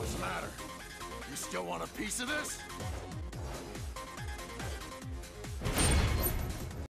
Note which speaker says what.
Speaker 1: What's the matter? You still want a piece of this?